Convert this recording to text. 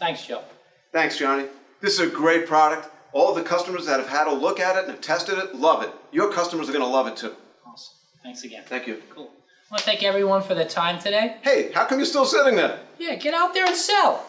Thanks, Joe. Thanks, Johnny. This is a great product. All the customers that have had a look at it and have tested it love it. Your customers are going to love it too. Awesome. Thanks again. Thank you. Cool. I want to thank everyone for their time today. Hey, how come you're still sitting there? Yeah, get out there and sell.